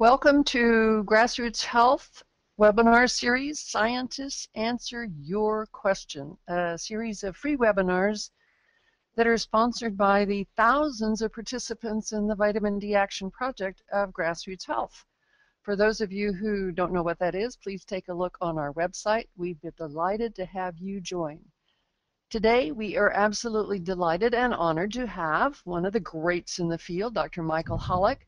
Welcome to Grassroots Health webinar series, Scientists Answer Your Question, a series of free webinars that are sponsored by the thousands of participants in the Vitamin D Action Project of Grassroots Health. For those of you who don't know what that is, please take a look on our website. We'd be delighted to have you join. Today, we are absolutely delighted and honored to have one of the greats in the field, Dr. Michael Holick,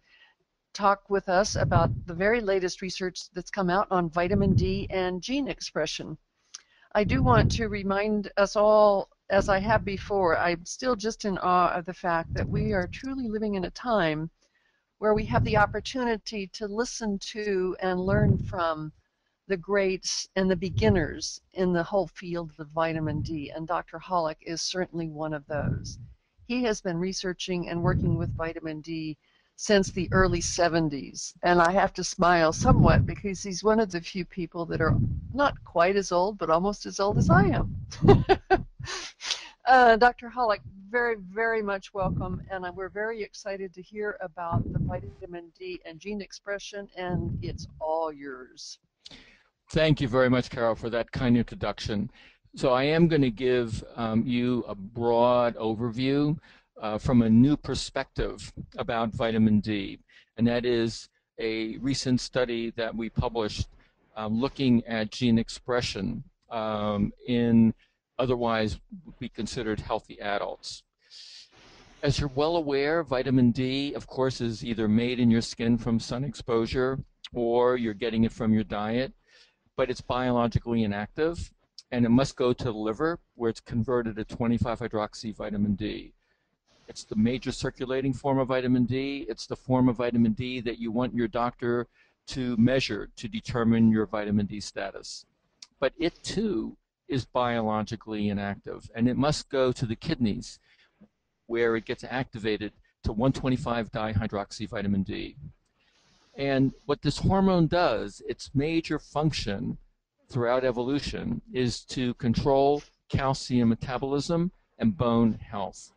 talk with us about the very latest research that's come out on vitamin D and gene expression. I do want to remind us all, as I have before, I'm still just in awe of the fact that we are truly living in a time where we have the opportunity to listen to and learn from the greats and the beginners in the whole field of vitamin D, and Dr. Holick is certainly one of those. He has been researching and working with vitamin D since the early 70s. And I have to smile somewhat because he's one of the few people that are not quite as old, but almost as old as I am. uh, Dr. Holick, very, very much welcome, and we're very excited to hear about the vitamin D and gene expression, and it's all yours. Thank you very much, Carol, for that kind introduction. So I am going to give um, you a broad overview uh, from a new perspective about vitamin D, and that is a recent study that we published um, looking at gene expression um, in otherwise be considered healthy adults. As you're well aware, vitamin D, of course, is either made in your skin from sun exposure or you're getting it from your diet, but it's biologically inactive and it must go to the liver where it's converted to 25-hydroxy vitamin D. It's the major circulating form of vitamin D. It's the form of vitamin D that you want your doctor to measure to determine your vitamin D status. But it too is biologically inactive, and it must go to the kidneys where it gets activated to 125 dihydroxy vitamin D. And what this hormone does, its major function throughout evolution, is to control calcium metabolism and bone health.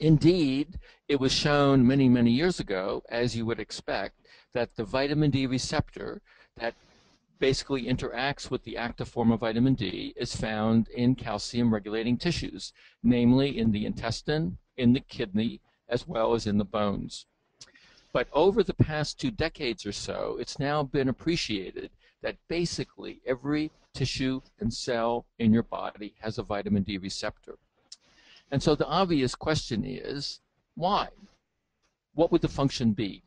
Indeed, it was shown many, many years ago, as you would expect, that the vitamin D receptor that basically interacts with the active form of vitamin D is found in calcium regulating tissues, namely in the intestine, in the kidney, as well as in the bones. But over the past two decades or so, it's now been appreciated that basically every tissue and cell in your body has a vitamin D receptor. And so the obvious question is, why? What would the function be?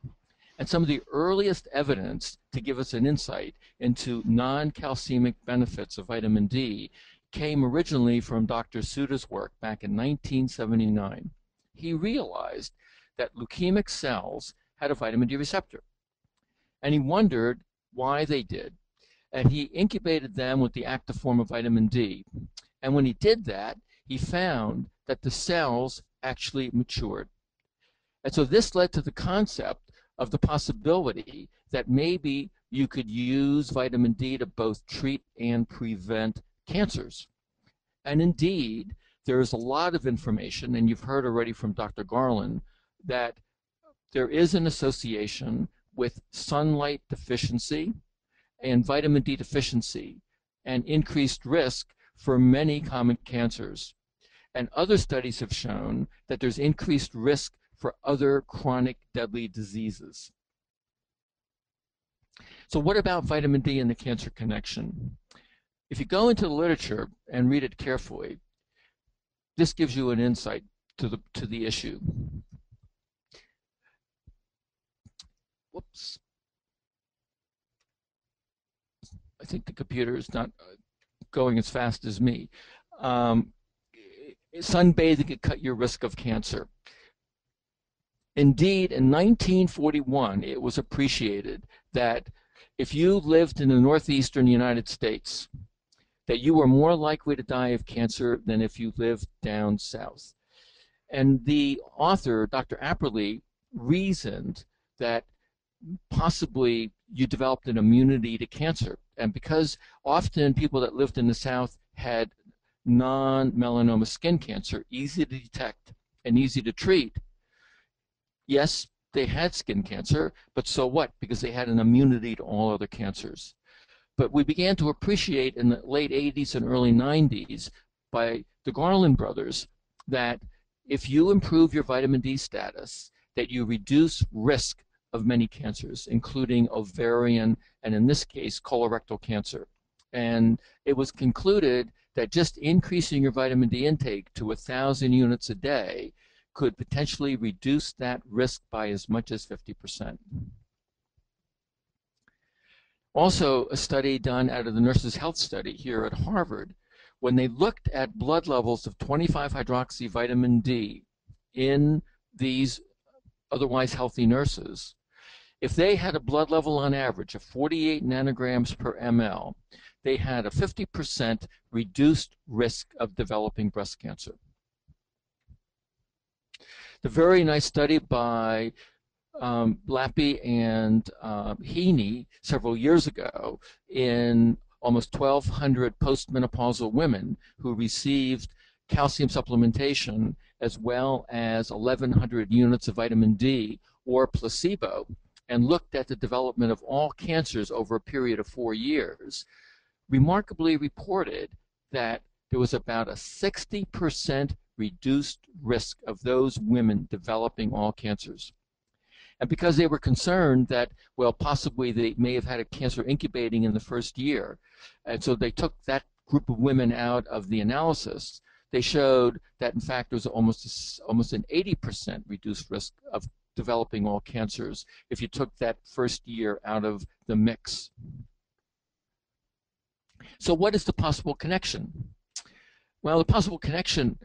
And some of the earliest evidence to give us an insight into non-calcemic benefits of vitamin D came originally from Dr. Suda's work back in 1979. He realized that leukemic cells had a vitamin D receptor. And he wondered why they did. And he incubated them with the active form of vitamin D. And when he did that, he found that the cells actually matured. And so this led to the concept of the possibility that maybe you could use vitamin D to both treat and prevent cancers. And indeed, there is a lot of information, and you've heard already from Dr. Garland, that there is an association with sunlight deficiency and vitamin D deficiency and increased risk for many common cancers. And other studies have shown that there's increased risk for other chronic deadly diseases. So what about vitamin D and the cancer connection? If you go into the literature and read it carefully, this gives you an insight to the, to the issue. Whoops. I think the computer is not going as fast as me. Um, sunbathing could cut your risk of cancer. Indeed, in 1941, it was appreciated that if you lived in the northeastern United States, that you were more likely to die of cancer than if you lived down south. And the author, Dr. Apperly, reasoned that possibly you developed an immunity to cancer. And because often people that lived in the south had non-melanoma skin cancer, easy to detect and easy to treat. Yes, they had skin cancer, but so what? Because they had an immunity to all other cancers. But we began to appreciate in the late 80s and early 90s by the Garland brothers that if you improve your vitamin D status, that you reduce risk of many cancers, including ovarian and in this case colorectal cancer. And it was concluded that just increasing your vitamin D intake to a thousand units a day could potentially reduce that risk by as much as 50%. Also, a study done out of the Nurses Health Study here at Harvard, when they looked at blood levels of 25-hydroxy vitamin D in these otherwise healthy nurses, if they had a blood level on average of 48 nanograms per ml, they had a 50% reduced risk of developing breast cancer. The very nice study by um, Lappe and uh, Heaney several years ago in almost 1,200 postmenopausal women who received calcium supplementation as well as 1,100 units of vitamin D or placebo and looked at the development of all cancers over a period of four years, remarkably reported that there was about a 60% reduced risk of those women developing all cancers. And because they were concerned that, well, possibly they may have had a cancer incubating in the first year, and so they took that group of women out of the analysis, they showed that in fact there was almost almost an 80% reduced risk of developing all cancers if you took that first year out of the mix. So what is the possible connection? Well, the possible connection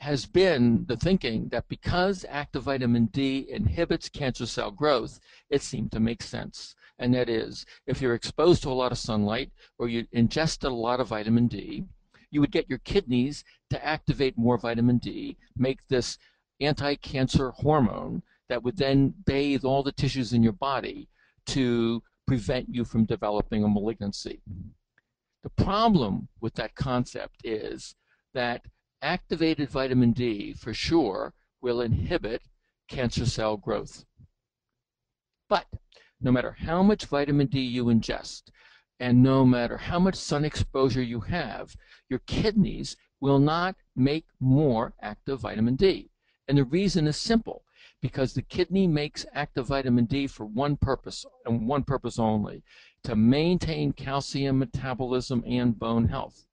has been the thinking that because active vitamin D inhibits cancer cell growth, it seemed to make sense. And that is, if you're exposed to a lot of sunlight or you ingest a lot of vitamin D, you would get your kidneys to activate more vitamin D, make this anti-cancer hormone that would then bathe all the tissues in your body to prevent you from developing a malignancy. The problem with that concept is that activated vitamin D, for sure, will inhibit cancer cell growth. But no matter how much vitamin D you ingest, and no matter how much sun exposure you have, your kidneys will not make more active vitamin D. And the reason is simple because the kidney makes active vitamin D for one purpose and one purpose only to maintain calcium metabolism and bone health.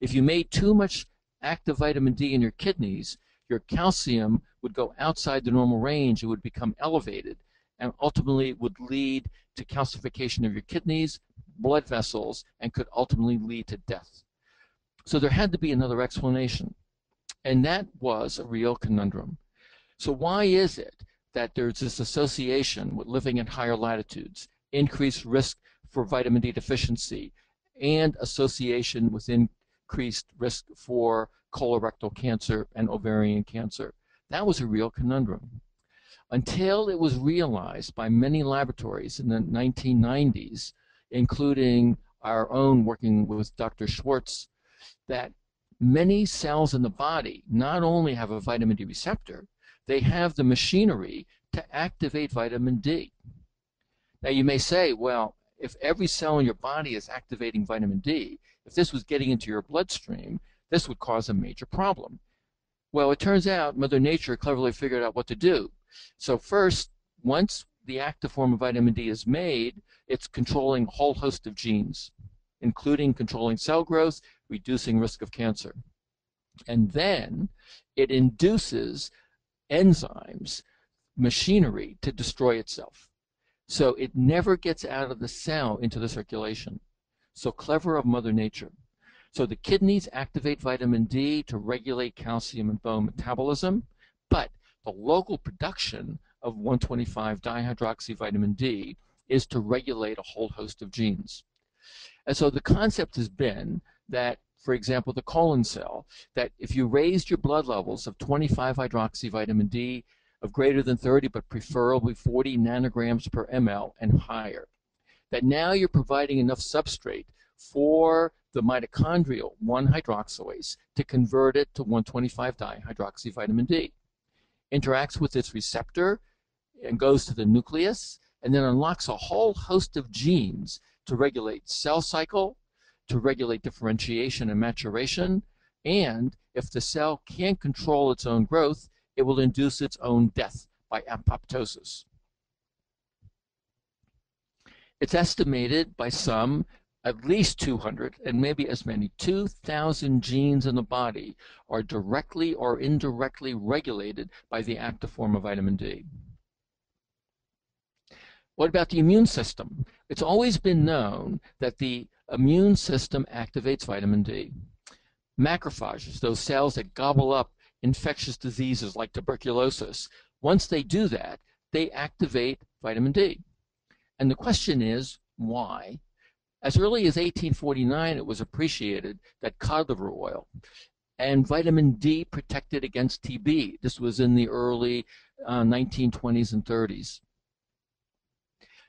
If you made too much active vitamin D in your kidneys, your calcium would go outside the normal range, it would become elevated, and ultimately would lead to calcification of your kidneys, blood vessels, and could ultimately lead to death. So there had to be another explanation, and that was a real conundrum. So why is it that there's this association with living in higher latitudes, increased risk for vitamin D deficiency, and association with increased risk for colorectal cancer and ovarian cancer? That was a real conundrum. Until it was realized by many laboratories in the 1990s, including our own working with Dr. Schwartz, that many cells in the body not only have a vitamin D receptor, they have the machinery to activate vitamin D. Now you may say, well, if every cell in your body is activating vitamin D, if this was getting into your bloodstream, this would cause a major problem. Well, it turns out Mother Nature cleverly figured out what to do. So first, once the active form of vitamin D is made, it's controlling a whole host of genes, including controlling cell growth, reducing risk of cancer. And then it induces enzymes, machinery to destroy itself. So it never gets out of the cell into the circulation. So clever of Mother Nature. So the kidneys activate vitamin D to regulate calcium and bone metabolism, but the local production of 125 dihydroxy vitamin D is to regulate a whole host of genes. And so the concept has been that for example, the colon cell, that if you raised your blood levels of 25 hydroxy vitamin D of greater than 30, but preferably 40 nanograms per ml and higher, that now you're providing enough substrate for the mitochondrial 1-hydroxylase to convert it to 125 dihydroxy vitamin D. Interacts with its receptor, and goes to the nucleus and then unlocks a whole host of genes to regulate cell cycle, to regulate differentiation and maturation, and if the cell can't control its own growth, it will induce its own death by apoptosis. It's estimated by some at least 200 and maybe as many 2,000 genes in the body are directly or indirectly regulated by the active form of vitamin D. What about the immune system? It's always been known that the immune system activates vitamin D. Macrophages, those cells that gobble up infectious diseases like tuberculosis, once they do that, they activate vitamin D. And the question is, why? As early as 1849, it was appreciated that cod liver oil and vitamin D protected against TB. This was in the early uh, 1920s and 30s.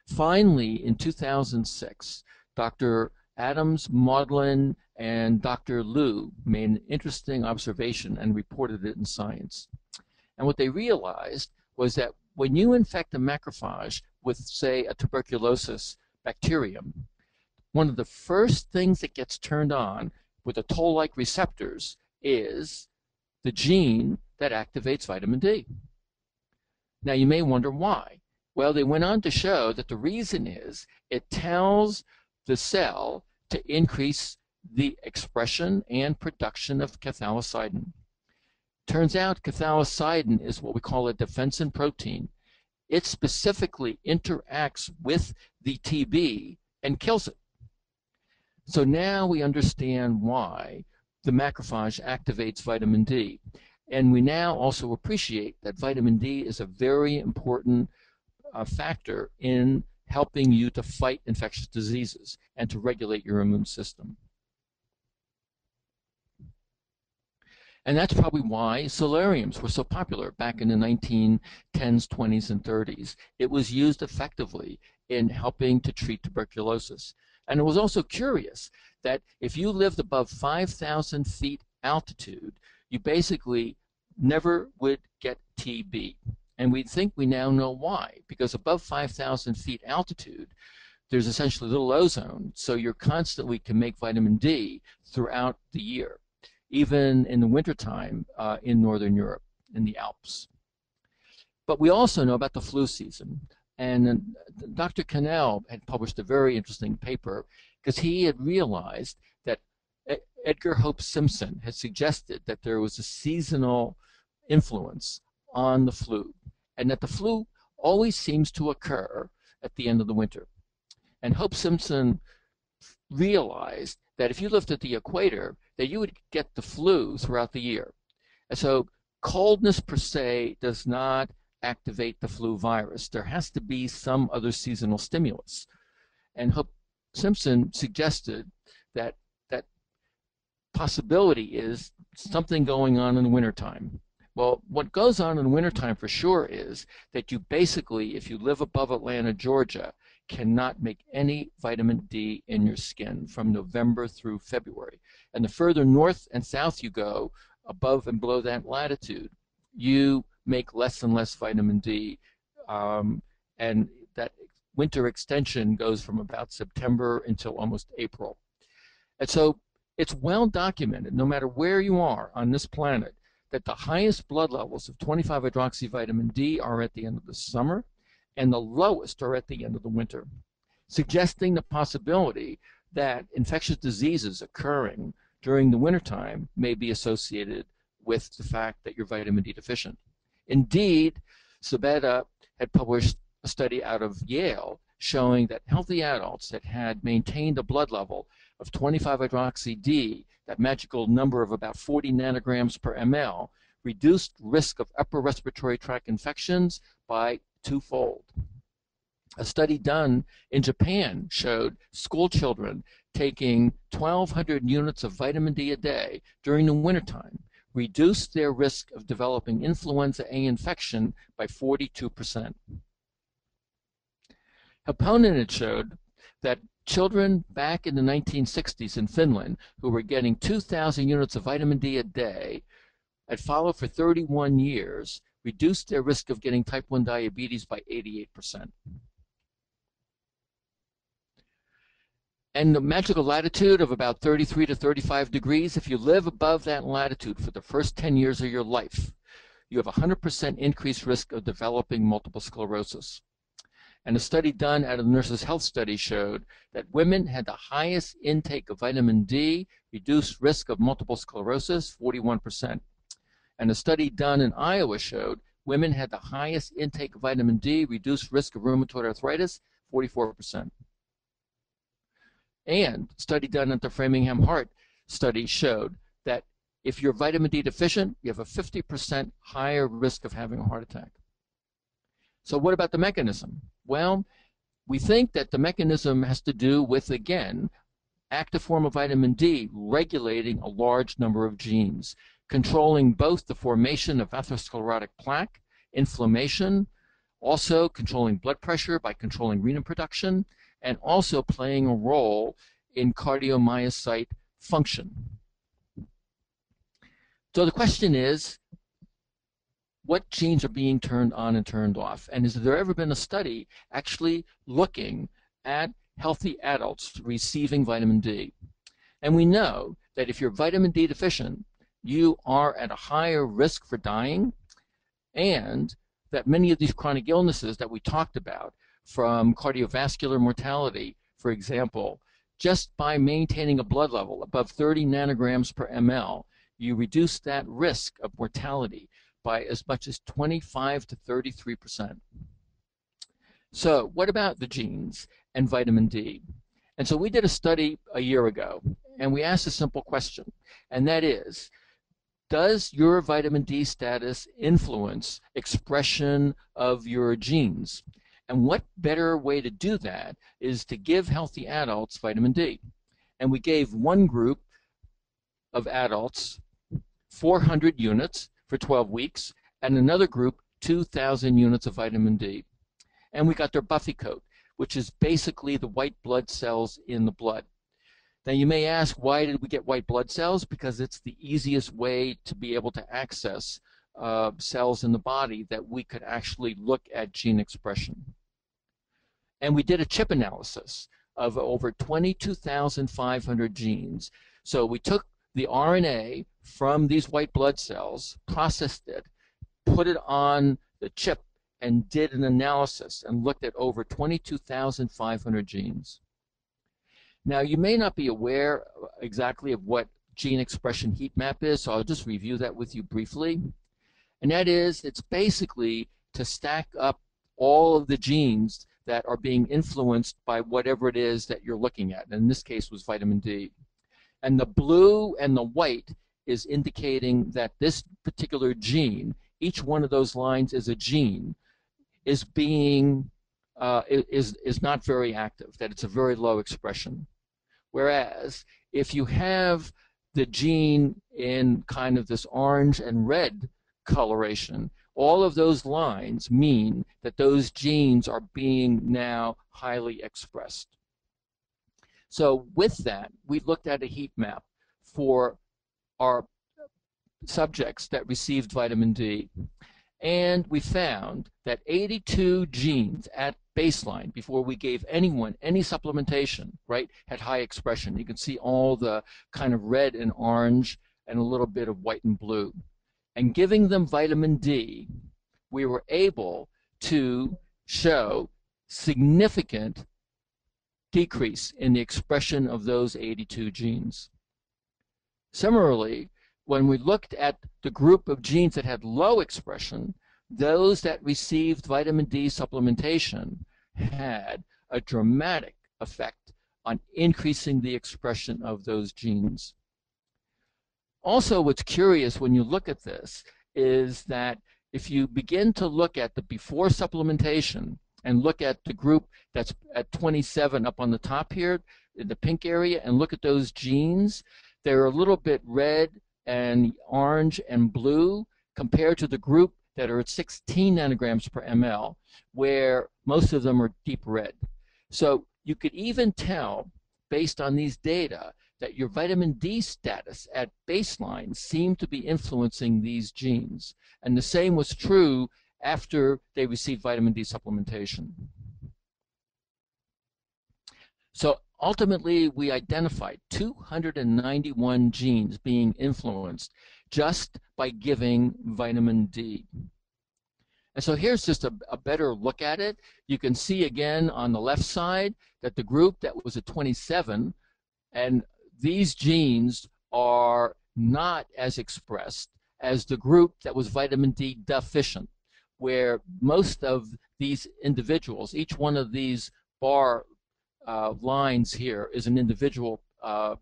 Finally, in 2006, Dr. Adams, Modlin, and Dr. Liu made an interesting observation and reported it in Science. And what they realized was that when you infect a macrophage with, say, a tuberculosis bacterium, one of the first things that gets turned on with the toll-like receptors is the gene that activates vitamin D. Now you may wonder why. Well, they went on to show that the reason is it tells the cell to increase the expression and production of cathelicidin. Turns out cathelicidin is what we call a defensin protein. It specifically interacts with the TB and kills it. So now we understand why the macrophage activates vitamin D. And we now also appreciate that vitamin D is a very important uh, factor in helping you to fight infectious diseases and to regulate your immune system. And that's probably why solariums were so popular back in the 1910s, 20s, and 30s. It was used effectively in helping to treat tuberculosis. And it was also curious that if you lived above 5,000 feet altitude, you basically never would get TB. And we think we now know why, because above 5,000 feet altitude, there's essentially little ozone, so you're constantly can make vitamin D throughout the year, even in the wintertime uh, in northern Europe, in the Alps. But we also know about the flu season. And Dr. Cannell had published a very interesting paper because he had realized that Edgar Hope Simpson had suggested that there was a seasonal influence on the flu and that the flu always seems to occur at the end of the winter. And Hope Simpson realized that if you lived at the equator, that you would get the flu throughout the year. And so coldness per se does not activate the flu virus. There has to be some other seasonal stimulus. And Hope Simpson suggested that that possibility is something going on in the wintertime. Well, what goes on in wintertime for sure is that you basically, if you live above Atlanta, Georgia, cannot make any vitamin D in your skin from November through February. And the further north and south you go, above and below that latitude, you make less and less vitamin D. Um, and that winter extension goes from about September until almost April. And so it's well documented, no matter where you are on this planet, that the highest blood levels of 25 hydroxy vitamin D are at the end of the summer and the lowest are at the end of the winter, suggesting the possibility that infectious diseases occurring during the wintertime may be associated with the fact that you're vitamin D deficient. Indeed, Sabetta had published a study out of Yale showing that healthy adults that had maintained a blood level of 25 hydroxy D, that magical number of about 40 nanograms per ml, reduced risk of upper respiratory tract infections by twofold. A study done in Japan showed school children taking 1,200 units of vitamin D a day during the wintertime reduced their risk of developing influenza A infection by 42%. Hyppönen had showed that children back in the 1960s in Finland who were getting 2,000 units of vitamin D a day had followed for 31 years reduced their risk of getting type 1 diabetes by 88%. And the magical latitude of about 33 to 35 degrees, if you live above that latitude for the first 10 years of your life, you have a 100% increased risk of developing multiple sclerosis. And a study done at a Nurses Health Study showed that women had the highest intake of vitamin D, reduced risk of multiple sclerosis, 41%. And a study done in Iowa showed women had the highest intake of vitamin D, reduced risk of rheumatoid arthritis, 44%. And a study done at the Framingham Heart study showed that if you're vitamin D deficient, you have a 50% higher risk of having a heart attack. So what about the mechanism? Well, we think that the mechanism has to do with, again, active form of vitamin D regulating a large number of genes, controlling both the formation of atherosclerotic plaque, inflammation, also controlling blood pressure by controlling renin production, and also playing a role in cardiomyocyte function. So the question is, what genes are being turned on and turned off? And has there ever been a study actually looking at healthy adults receiving vitamin D? And we know that if you're vitamin D deficient, you are at a higher risk for dying, and that many of these chronic illnesses that we talked about, from cardiovascular mortality, for example, just by maintaining a blood level above 30 nanograms per ml, you reduce that risk of mortality by as much as 25 to 33 percent. So what about the genes and vitamin D? And so we did a study a year ago, and we asked a simple question, and that is, does your vitamin D status influence expression of your genes? And what better way to do that is to give healthy adults vitamin D. And we gave one group of adults 400 units for 12 weeks, and another group 2,000 units of vitamin D. And we got their buffy coat, which is basically the white blood cells in the blood. Now you may ask, why did we get white blood cells? Because it's the easiest way to be able to access uh, cells in the body that we could actually look at gene expression. And we did a chip analysis of over 22,500 genes. So we took the RNA from these white blood cells, processed it, put it on the chip, and did an analysis and looked at over 22,500 genes. Now, you may not be aware exactly of what gene expression heat map is, so I'll just review that with you briefly. And that is, it's basically to stack up all of the genes that are being influenced by whatever it is that you're looking at. And in this case was vitamin D. And the blue and the white is indicating that this particular gene, each one of those lines is a gene, is being uh, is is not very active. That it's a very low expression. Whereas if you have the gene in kind of this orange and red coloration, all of those lines mean that those genes are being now highly expressed. So with that, we looked at a heat map for our subjects that received vitamin D. And we found that 82 genes at baseline, before we gave anyone any supplementation, right, had high expression. You can see all the kind of red and orange and a little bit of white and blue. And giving them vitamin D, we were able to show significant decrease in the expression of those 82 genes. Similarly, when we looked at the group of genes that had low expression, those that received vitamin D supplementation had a dramatic effect on increasing the expression of those genes. Also, what's curious when you look at this is that if you begin to look at the before supplementation and look at the group that's at 27 up on the top here, in the pink area, and look at those genes, they're a little bit red and orange and blue compared to the group that are at 16 nanograms per ml, where most of them are deep red. So you could even tell, based on these data, that your vitamin D status at baseline seemed to be influencing these genes. And the same was true after they received vitamin D supplementation. So ultimately, we identified 291 genes being influenced just by giving vitamin D. And so here's just a, a, better look at it. You can see again on the left side that the group that was at 27, and these genes are not as expressed as the group that was vitamin D deficient, where most of these individuals, each one of these bar uh, lines here is an individual uh,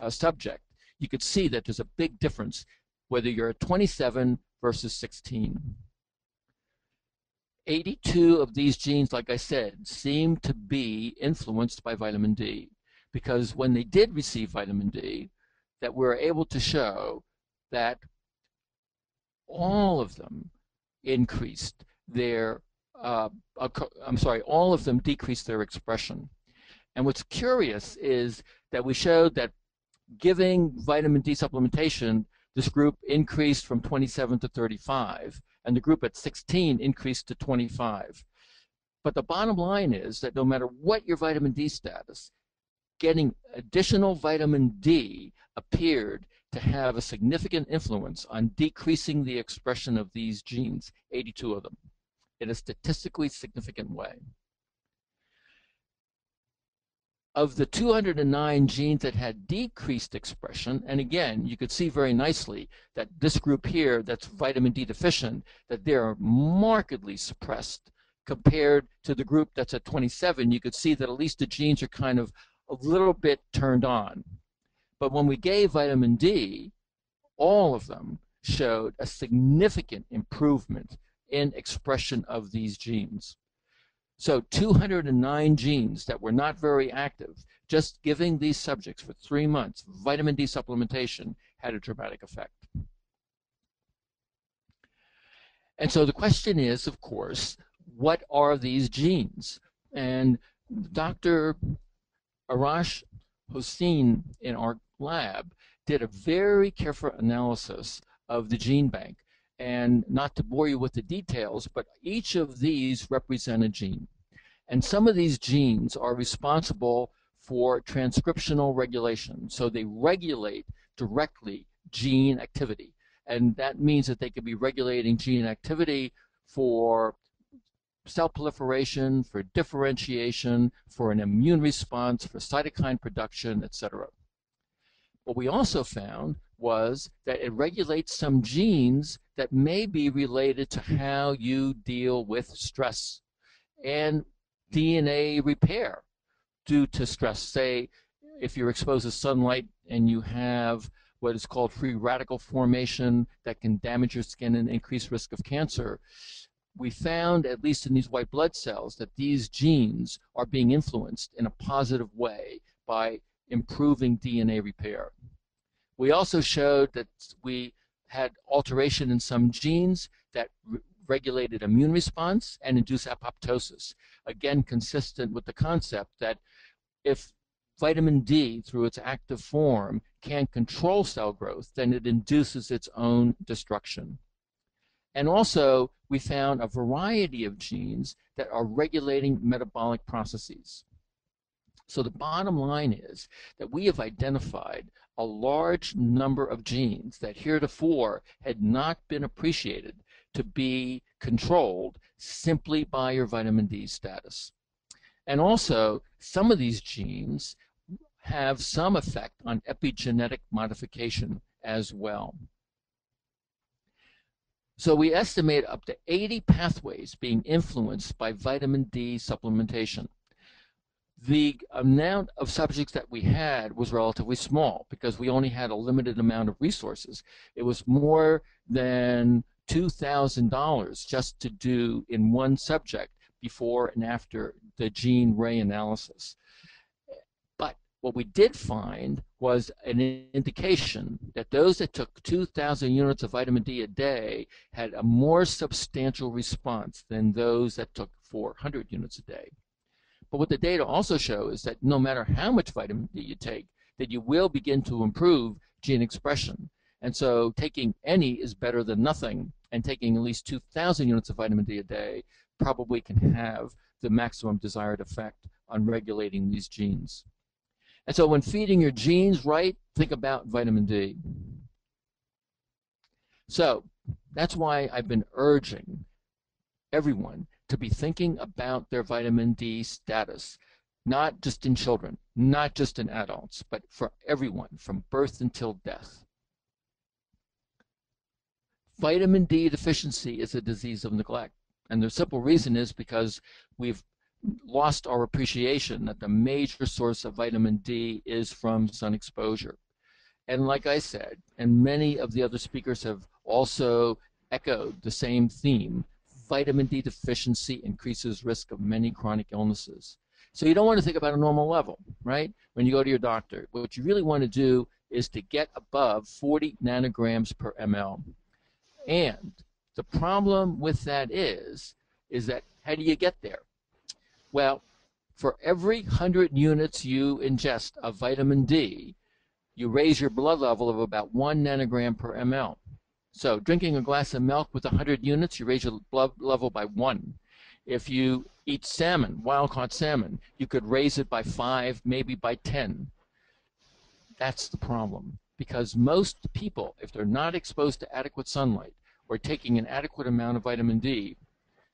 uh, subject. You could see that there's a big difference whether you're at 27 versus 16. 82 of these genes, like I said, seem to be influenced by vitamin D because when they did receive vitamin D, that we're able to show that all of them increased their, uh, I'm sorry, all of them decreased their expression. And what's curious is that we showed that giving vitamin D supplementation, this group increased from 27 to 35, and the group at 16 increased to 25. But the bottom line is that no matter what your vitamin D status, getting additional vitamin D appeared to have a significant influence on decreasing the expression of these genes, 82 of them, in a statistically significant way. Of the 209 genes that had decreased expression, and again, you could see very nicely that this group here that's vitamin D deficient, that they're markedly suppressed compared to the group that's at 27. You could see that at least the genes are kind of a little bit turned on. But when we gave vitamin D, all of them showed a significant improvement in expression of these genes. So 209 genes that were not very active, just giving these subjects for three months vitamin D supplementation had a dramatic effect. And so the question is, of course, what are these genes? And Dr. Arash Hossein in our lab did a very careful analysis of the gene bank. And not to bore you with the details, but each of these represent a gene. And some of these genes are responsible for transcriptional regulation. So they regulate directly gene activity. And that means that they could be regulating gene activity for cell proliferation, for differentiation, for an immune response, for cytokine production, etc. What we also found was that it regulates some genes that may be related to how you deal with stress. And DNA repair due to stress. Say, if you're exposed to sunlight and you have what is called free radical formation that can damage your skin and increase risk of cancer, we found, at least in these white blood cells, that these genes are being influenced in a positive way by improving DNA repair. We also showed that we had alteration in some genes that regulated immune response and induced apoptosis. Again, consistent with the concept that if vitamin D, through its active form, can control cell growth, then it induces its own destruction. And also, we found a variety of genes that are regulating metabolic processes. So the bottom line is that we have identified a large number of genes that heretofore had not been appreciated to be controlled simply by your vitamin D status. And also, some of these genes have some effect on epigenetic modification as well. So we estimate up to 80 pathways being influenced by vitamin D supplementation. The amount of subjects that we had was relatively small because we only had a limited amount of resources. It was more than $2,000 just to do in one subject before and after the gene array analysis. What we did find was an indication that those that took 2,000 units of vitamin D a day had a more substantial response than those that took 400 units a day. But what the data also show is that no matter how much vitamin D you take, that you will begin to improve gene expression. And so taking any is better than nothing, and taking at least 2,000 units of vitamin D a day probably can have the maximum desired effect on regulating these genes. And so when feeding your genes right, think about vitamin D. So that's why I've been urging everyone to be thinking about their vitamin D status, not just in children, not just in adults, but for everyone from birth until death. Vitamin D deficiency is a disease of neglect. And the simple reason is because we've lost our appreciation that the major source of vitamin D is from sun exposure. And like I said, and many of the other speakers have also echoed the same theme, vitamin D deficiency increases risk of many chronic illnesses. So you don't want to think about a normal level, right? When you go to your doctor, what you really want to do is to get above 40 nanograms per ml. And the problem with that is, is that how do you get there? Well, for every 100 units you ingest of vitamin D, you raise your blood level of about 1 nanogram per ml. So drinking a glass of milk with 100 units, you raise your blood level by 1. If you eat salmon, wild-caught salmon, you could raise it by 5, maybe by 10. That's the problem. Because most people, if they're not exposed to adequate sunlight or taking an adequate amount of vitamin D,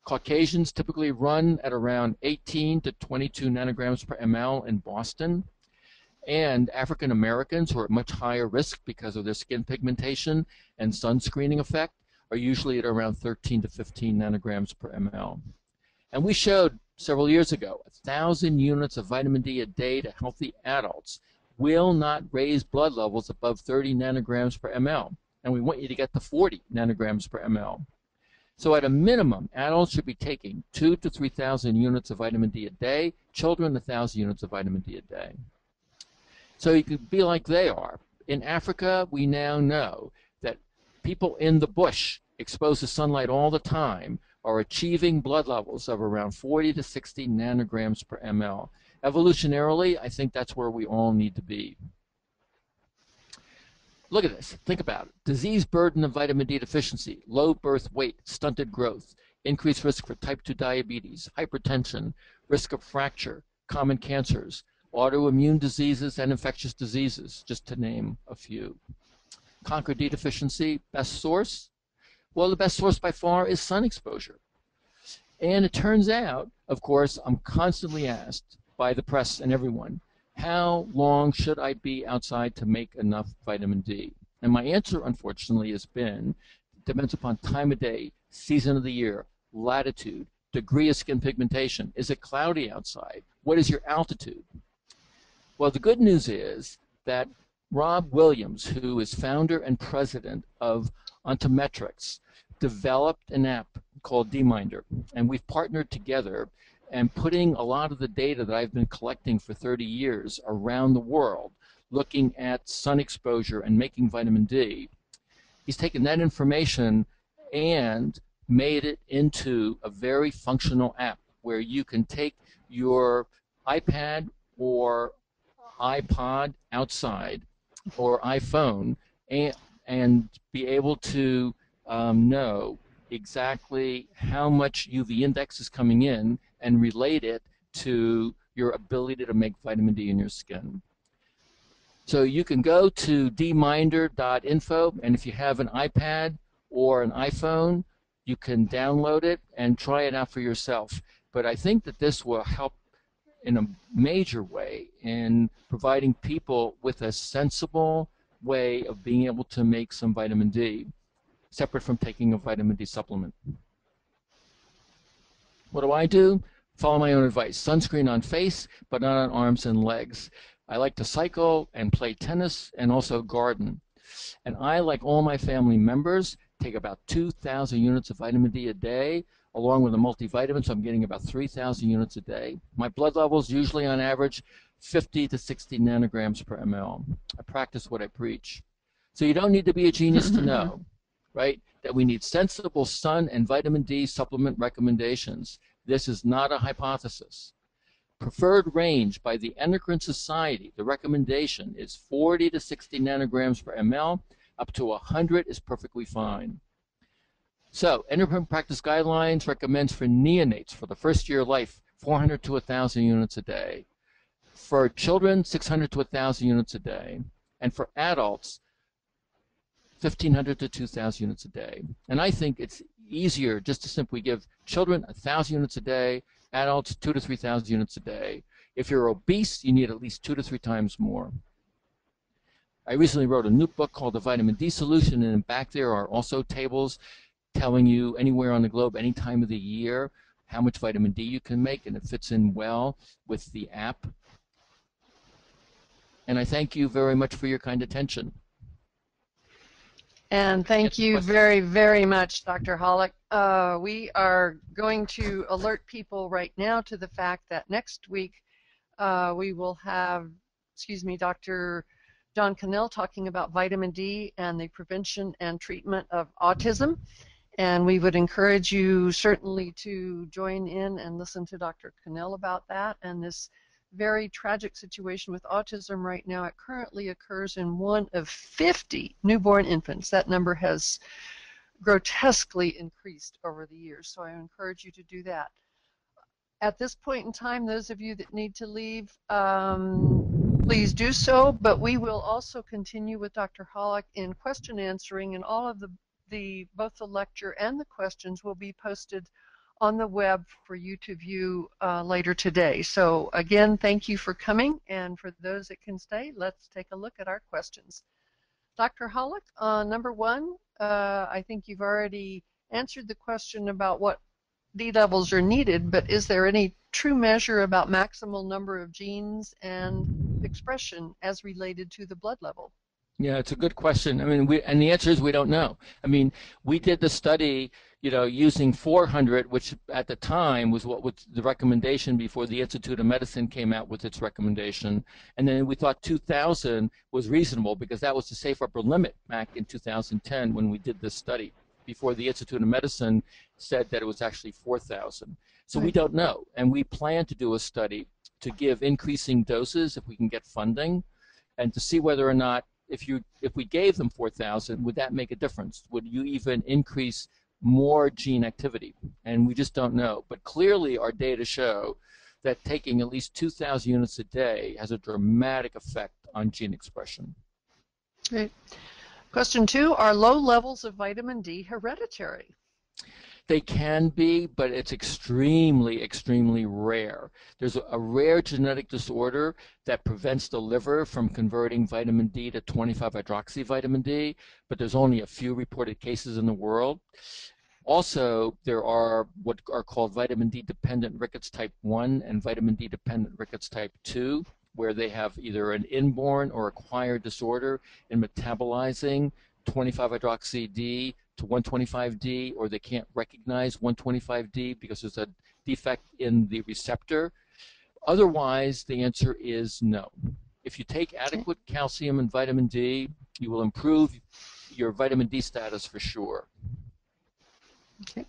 Caucasians typically run at around 18 to 22 nanograms per ml in Boston. And African Americans who are at much higher risk because of their skin pigmentation and sunscreening effect are usually at around 13 to 15 nanograms per ml. And we showed several years ago, 1,000 units of vitamin D a day to healthy adults will not raise blood levels above 30 nanograms per ml. And we want you to get to 40 nanograms per ml. So at a minimum, adults should be taking two to 3,000 units of vitamin D a day, children 1,000 units of vitamin D a day. So you could be like they are. In Africa, we now know that people in the bush exposed to sunlight all the time are achieving blood levels of around 40 to 60 nanograms per ml. Evolutionarily, I think that's where we all need to be. Look at this. Think about it. Disease burden of vitamin D deficiency, low birth weight, stunted growth, increased risk for type 2 diabetes, hypertension, risk of fracture, common cancers, autoimmune diseases, and infectious diseases, just to name a few. Conquer D deficiency, best source? Well, the best source by far is sun exposure. And it turns out, of course, I'm constantly asked by the press and everyone, how long should I be outside to make enough vitamin D? And my answer, unfortunately, has been depends upon time of day, season of the year, latitude, degree of skin pigmentation. Is it cloudy outside? What is your altitude? Well, the good news is that Rob Williams, who is founder and president of Ontometrics, developed an app called DMinder, and we've partnered together and putting a lot of the data that I've been collecting for 30 years around the world, looking at sun exposure and making vitamin D, he's taken that information and made it into a very functional app where you can take your iPad or iPod outside or iPhone and, and be able to um, know exactly how much UV index is coming in and relate it to your ability to make vitamin D in your skin. So you can go to dminder.info, and if you have an iPad or an iPhone, you can download it and try it out for yourself. But I think that this will help in a major way in providing people with a sensible way of being able to make some vitamin D, separate from taking a vitamin D supplement. What do I do? Follow my own advice. Sunscreen on face, but not on arms and legs. I like to cycle and play tennis and also garden. And I, like all my family members, take about 2,000 units of vitamin D a day, along with a multivitamin, so I'm getting about 3,000 units a day. My blood levels usually on average 50 to 60 nanograms per ml. I practice what I preach. So you don't need to be a genius to know, right, that we need sensible sun and vitamin D supplement recommendations. This is not a hypothesis. preferred range by the Endocrine Society, the recommendation is 40 to 60 nanograms per ml. Up to 100 is perfectly fine. So, endocrine practice guidelines recommends for neonates for the first year of life 400 to 1,000 units a day. For children, 600 to 1,000 units a day. And for adults, 1,500 to 2,000 units a day. And I think it's easier just to simply give children 1,000 units a day, adults 2 to 3,000 units a day. If you're obese, you need at least two to three times more. I recently wrote a new book called The Vitamin D Solution, and back there are also tables telling you anywhere on the globe, any time of the year, how much vitamin D you can make, and it fits in well with the app. And I thank you very much for your kind attention. And thank you very, very much, Dr. Holick. Uh, we are going to alert people right now to the fact that next week uh, we will have, excuse me, Dr. John Cannell talking about vitamin D and the prevention and treatment of autism. And we would encourage you certainly to join in and listen to Dr. Cannell about that and this very tragic situation with autism right now. It currently occurs in one of 50 newborn infants. That number has grotesquely increased over the years, so I encourage you to do that. At this point in time, those of you that need to leave, um, please do so, but we will also continue with Dr. Holick in question answering, and all of the, the both the lecture and the questions will be posted on the web for you to view uh, later today. So again, thank you for coming, and for those that can stay, let's take a look at our questions. Dr. Holick, uh, number one, uh, I think you've already answered the question about what D levels are needed, but is there any true measure about maximal number of genes and expression as related to the blood level? Yeah, it's a good question. I mean, we, and the answer is we don't know. I mean, we did the study you know, using 400, which at the time was what was the recommendation before the Institute of Medicine came out with its recommendation. And then we thought 2,000 was reasonable because that was the safe upper limit back in 2010 when we did this study before the Institute of Medicine said that it was actually 4,000. So right. we don't know. And we plan to do a study to give increasing doses if we can get funding and to see whether or not if you if we gave them 4,000, would that make a difference? Would you even increase more gene activity, and we just don't know. But clearly, our data show that taking at least 2,000 units a day has a dramatic effect on gene expression. Great. Question two, are low levels of vitamin D hereditary? They can be, but it's extremely, extremely rare. There's a, rare genetic disorder that prevents the liver from converting vitamin D to 25-hydroxy vitamin D, but there's only a few reported cases in the world. Also, there are what are called vitamin D dependent rickets type 1 and vitamin D dependent rickets type 2, where they have either an inborn or acquired disorder in metabolizing 25 hydroxy D to 125D or they can't recognize 125D because there's a defect in the receptor. Otherwise, the answer is no. If you take adequate calcium and vitamin D, you will improve your vitamin D status for sure. Okay.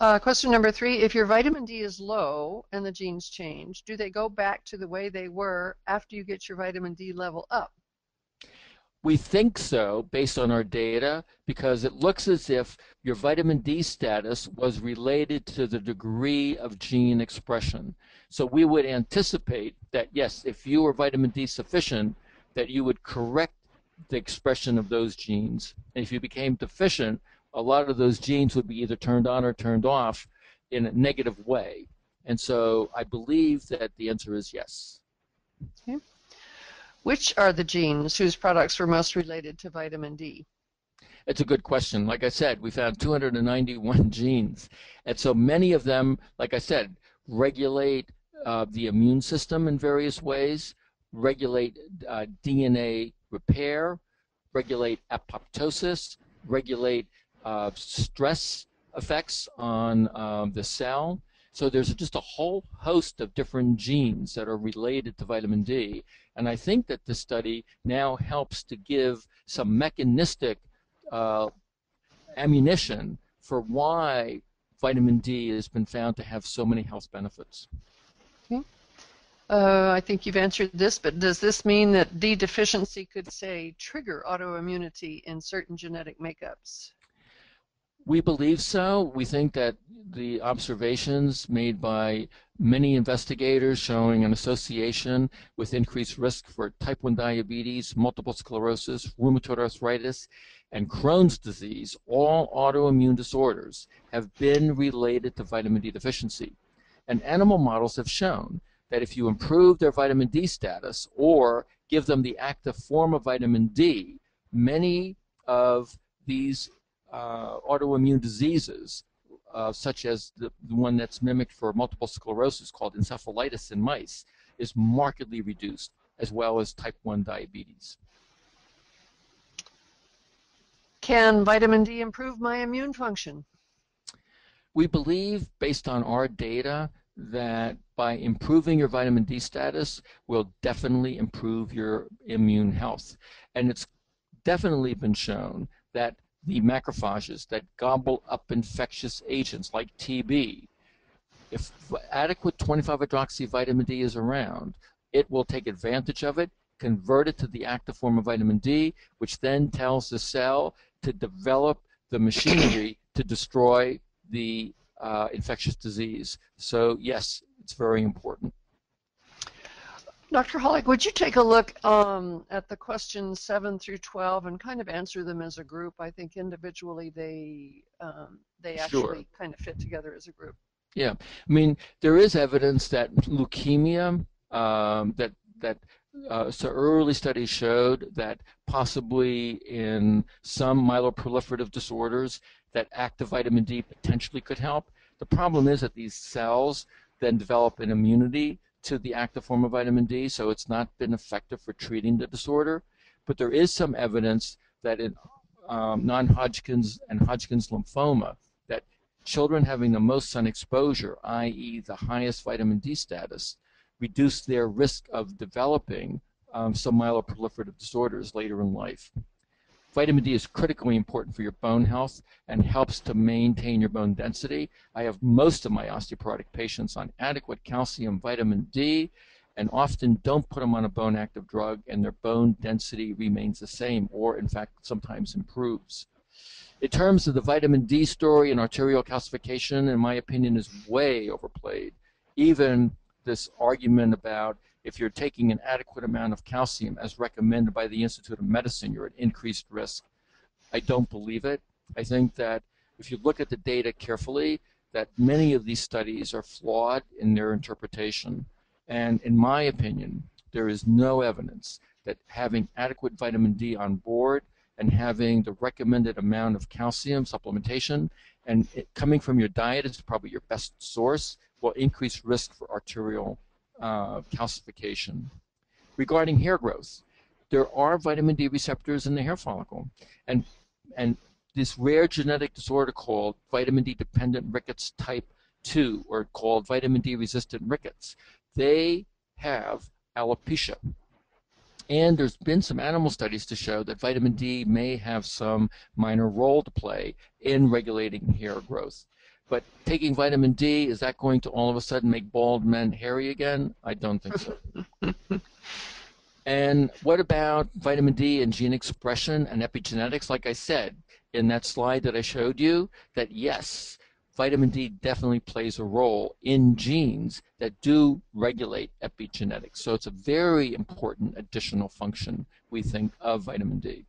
Uh, question number three, if your vitamin D is low and the genes change, do they go back to the way they were after you get your vitamin D level up? We think so based on our data because it looks as if your vitamin D status was related to the degree of gene expression. So we would anticipate that yes, if you were vitamin D sufficient, that you would correct the expression of those genes. And if you became deficient, a lot of those genes would be either turned on or turned off in a negative way. And so I believe that the answer is yes. Okay. Which are the genes whose products were most related to vitamin D? It's a good question. Like I said, we found 291 genes. And so many of them, like I said, regulate uh, the immune system in various ways, regulate uh, DNA repair, regulate apoptosis, regulate uh, stress effects on um, the cell. So there's just a whole host of different genes that are related to vitamin D. And I think that this study now helps to give some mechanistic uh, ammunition for why vitamin D has been found to have so many health benefits. Uh, I think you've answered this, but does this mean that D deficiency could, say, trigger autoimmunity in certain genetic makeups? We believe so. We think that the observations made by many investigators showing an association with increased risk for type 1 diabetes, multiple sclerosis, rheumatoid arthritis, and Crohn's disease, all autoimmune disorders, have been related to vitamin D deficiency. And animal models have shown that if you improve their vitamin D status or give them the active form of vitamin D, many of these uh, autoimmune diseases, uh, such as the, the, one that's mimicked for multiple sclerosis called encephalitis in mice, is markedly reduced, as well as type 1 diabetes. Can vitamin D improve my immune function? We believe, based on our data, that by improving your vitamin D status will definitely improve your immune health. And it's definitely been shown that the macrophages that gobble up infectious agents like TB, if adequate 25-hydroxy vitamin D is around, it will take advantage of it, convert it to the active form of vitamin D, which then tells the cell to develop the machinery to destroy the uh, infectious disease. So yes, it's very important. Dr. Holick, would you take a look um, at the questions 7 through 12 and kind of answer them as a group? I think individually they um, they actually sure. kind of fit together as a group. Yeah, I mean there is evidence that leukemia um, that that uh, so early studies showed that possibly in some myeloproliferative disorders that active vitamin D potentially could help. The problem is that these cells then develop an immunity to the active form of vitamin D, so it's not been effective for treating the disorder. But there is some evidence that in um, non-Hodgkin's and Hodgkin's lymphoma, that children having the most sun exposure, i.e. the highest vitamin D status, reduce their risk of developing um, some myeloproliferative disorders later in life. Vitamin D is critically important for your bone health and helps to maintain your bone density. I have most of my osteoporotic patients on adequate calcium vitamin D and often don't put them on a bone active drug and their bone density remains the same or in fact sometimes improves. In terms of the vitamin D story and arterial calcification, in my opinion, is way overplayed. Even this argument about if you're taking an adequate amount of calcium as recommended by the Institute of Medicine, you're at increased risk. I don't believe it. I think that if you look at the data carefully, that many of these studies are flawed in their interpretation. And in my opinion, there is no evidence that having adequate vitamin D on board and having the recommended amount of calcium supplementation and coming from your diet is probably your best source will increase risk for arterial uh, calcification. Regarding hair growth, there are vitamin D receptors in the hair follicle, and and this rare genetic disorder called vitamin D dependent rickets type 2, or called vitamin D resistant rickets, they have alopecia. And there's been some animal studies to show that vitamin D may have some minor role to play in regulating hair growth. But taking vitamin D, is that going to all of a sudden make bald men hairy again? I don't think so. and what about vitamin D and gene expression and epigenetics? Like I said in that slide that I showed you, that yes, vitamin D definitely plays a role in genes that do regulate epigenetics. So it's a very important additional function, we think, of vitamin D.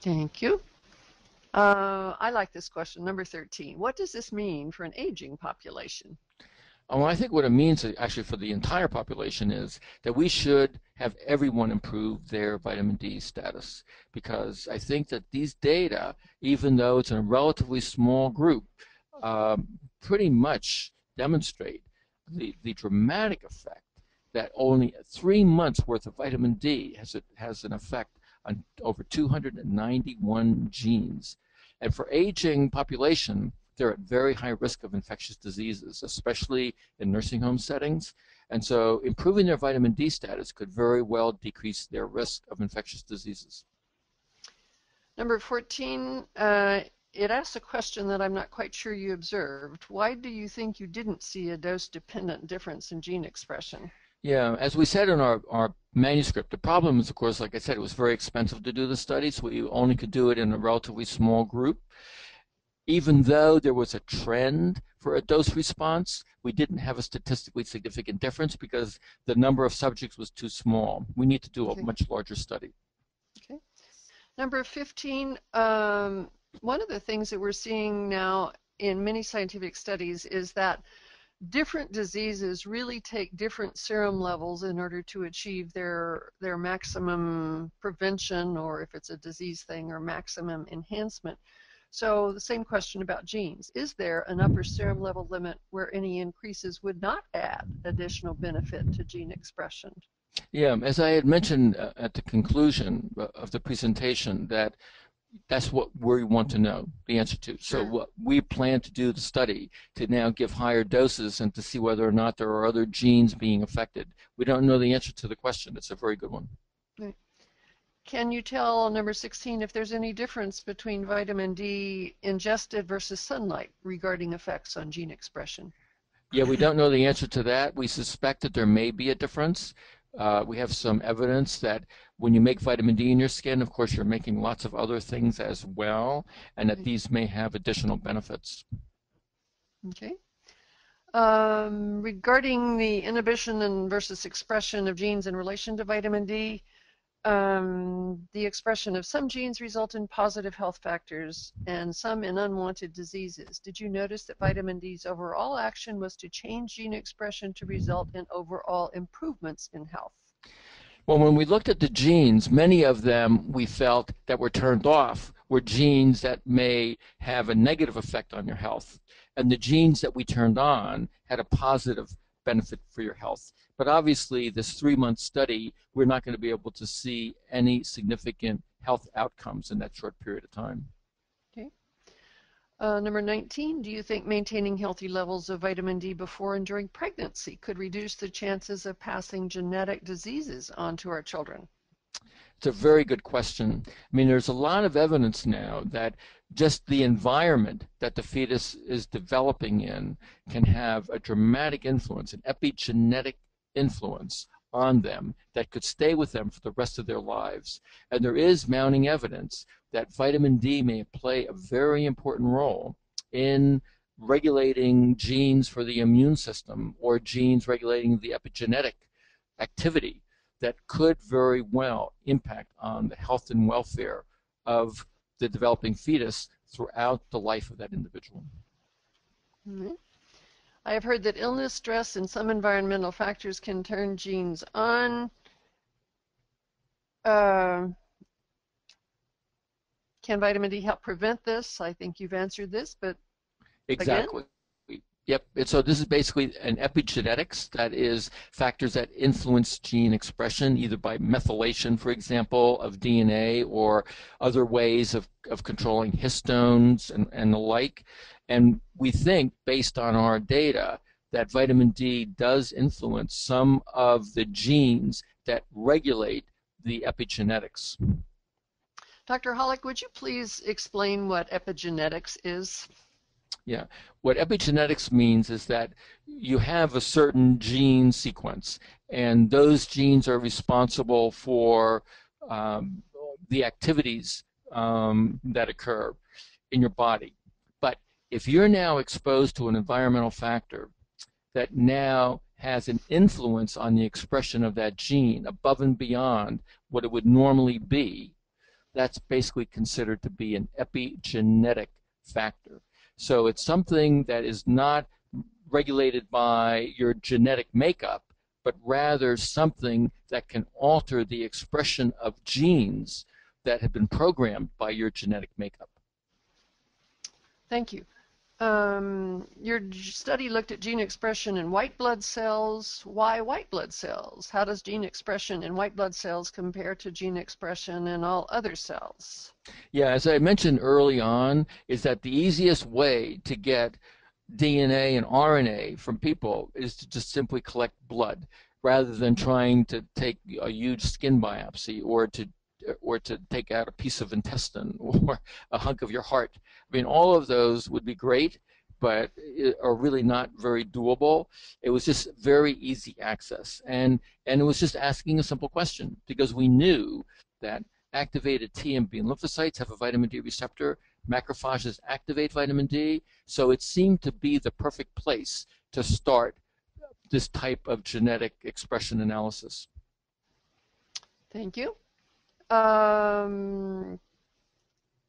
Thank you. Uh, I like this question, number 13. What does this mean for an aging population? Well, I think what it means actually for the entire population is that we should have everyone improve their vitamin D status because I think that these data, even though it's in a relatively small group, um, pretty much demonstrate the, the dramatic effect that only three months worth of vitamin D has, a, has an effect on over 291 genes and for aging population, they're at very high risk of infectious diseases, especially in nursing home settings. And so improving their vitamin D status could very well decrease their risk of infectious diseases. Number 14, uh, it asks a question that I'm not quite sure you observed. Why do you think you didn't see a dose-dependent difference in gene expression? Yeah, as we said in our, our manuscript, the problem is, of course, like I said, it was very expensive to do the study, so we only could do it in a relatively small group. Even though there was a trend for a dose response, we didn't have a statistically significant difference because the number of subjects was too small. We need to do Okay. a much larger study. Okay. Number 15, um, one of the things that we're seeing now in many scientific studies is that different diseases really take different serum levels in order to achieve their their maximum prevention or if it's a disease thing or maximum enhancement. So the same question about genes. Is there an upper serum level limit where any increases would not add additional benefit to gene expression? Yeah, as I had mentioned uh, at the conclusion uh, of the presentation, that that's what we want to know the answer to. So what we plan to do the study to now give higher doses and to see whether or not there are other genes being affected. We don't know the answer to the question. It's a very good one. Can you tell, number 16, if there's any difference between vitamin D ingested versus sunlight regarding effects on gene expression? Yeah, we don't know the answer to that. We suspect that there may be a difference. Uh, we have some evidence that when you make vitamin D in your skin, of course, you're making lots of other things as well, and that these may have additional benefits. Okay. Um, regarding the inhibition and versus expression of genes in relation to vitamin D, um, the expression of some genes result in positive health factors and some in unwanted diseases. Did you notice that vitamin D's overall action was to change gene expression to result in overall improvements in health? Well, when we looked at the genes, many of them we felt that were turned off were genes that may have a negative effect on your health. And the genes that we turned on had a positive benefit for your health. But obviously, this three month study, we're not going to be able to see any significant health outcomes in that short period of time. Uh, number 19, do you think maintaining healthy levels of vitamin D before and during pregnancy could reduce the chances of passing genetic diseases on to our children? It's a very good question. I mean, there's a lot of evidence now that just the environment that the fetus is developing in can have a dramatic influence, an epigenetic influence on them that could stay with them for the rest of their lives. And there is mounting evidence that vitamin D may play a very important role in regulating genes for the immune system or genes regulating the epigenetic activity that could very well impact on the health and welfare of the developing fetus throughout the life of that individual. Mhm. I have heard that illness, stress, and some environmental factors can turn genes on. Um, can vitamin D help prevent this? I think you've answered this, but Exactly. Yep. And so this is basically an epigenetics that is factors that influence gene expression, either by methylation, for example, of DNA or other ways of, of controlling histones and, and the like. And we think, based on our data, that vitamin D does influence some of the genes that regulate the epigenetics. Dr. Holick, would you please explain what epigenetics is? What epigenetics means is that you have a certain gene sequence, and those genes are responsible for um, the activities um, that occur in your body. But if you're now exposed to an environmental factor that now has an influence on the expression of that gene above and beyond what it would normally be, that's basically considered to be an epigenetic factor. So it's something that is not regulated by your genetic makeup, but rather something that can alter the expression of genes that have been programmed by your genetic makeup. Thank you. Um, your study looked at gene expression in white blood cells. Why white blood cells? How does gene expression in white blood cells compare to gene expression in all other cells? Yeah, as I mentioned early on, is that the easiest way to get DNA and RNA from people is to just simply collect blood rather than trying to take a huge skin biopsy or to or to take out a piece of intestine or a hunk of your heart. I mean, all of those would be great, but are really not very doable. It was just very easy access, and and it was just asking a simple question because we knew that activated T and B lymphocytes have a vitamin D receptor. Macrophages activate vitamin D, so it seemed to be the perfect place to start this type of genetic expression analysis. Thank you. Um,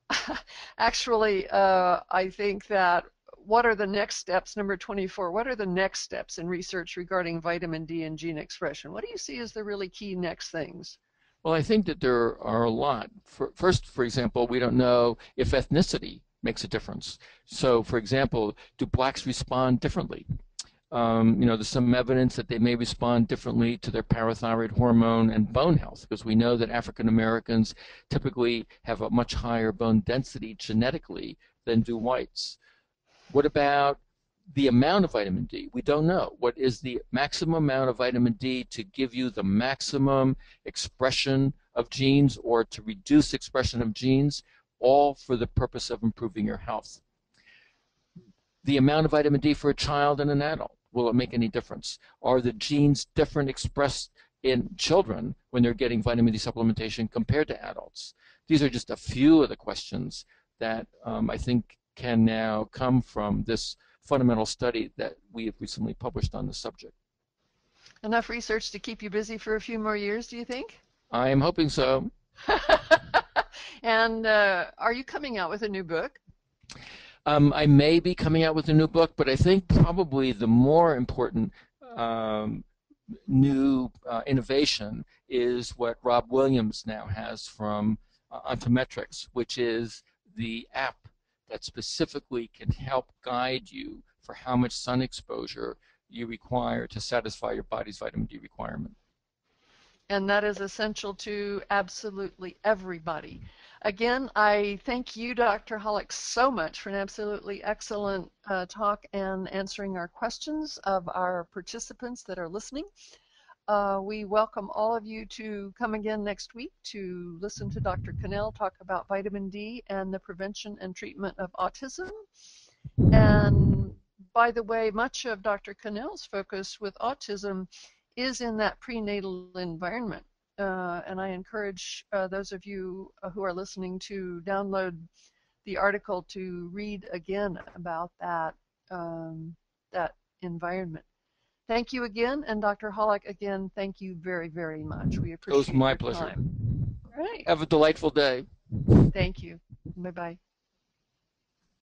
actually, uh, I think that what are the next steps, number 24, what are the next steps in research regarding vitamin D and gene expression? What do you see as the really key next things? Well, I think that there are a lot. For, first, for example, we don't know if ethnicity makes a difference. So, for example, do blacks respond differently? Um, you know, there's some evidence that they may respond differently to their parathyroid hormone and bone health because we know that African Americans typically have a much higher bone density genetically than do whites. What about the amount of vitamin D. We don't know. What is the maximum amount of vitamin D to give you the maximum expression of genes or to reduce expression of genes, all for the purpose of improving your health. The amount of vitamin D for a child and an adult, will it make any difference? Are the genes different expressed in children when they're getting vitamin D supplementation compared to adults? These are just a few of the questions that um, I think can now come from this fundamental study that we have recently published on the subject. Enough research to keep you busy for a few more years, do you think? I am hoping so. and uh, are you coming out with a new book? Um, I may be coming out with a new book, but I think probably the more important um, new uh, innovation is what Rob Williams now has from uh, Ontometrics, which is the app that specifically can help guide you for how much sun exposure you require to satisfy your body's vitamin D requirement. And that is essential to absolutely everybody. Again, I thank you, Dr. Holick, so much for an absolutely excellent uh, talk and answering our questions of our participants that are listening. Uh, we welcome all of you to come again next week to listen to Dr. Cannell talk about vitamin D and the prevention and treatment of autism. And by the way, much of Dr. Cannell's focus with autism is in that prenatal environment. Uh, and I encourage uh, those of you uh, who are listening to download the article to read again about that um, that environment. Thank you again, and Dr. Holick, again, thank you very, very much. We appreciate it. It was my pleasure. Time. Right. Have a delightful day. Thank you. Bye bye.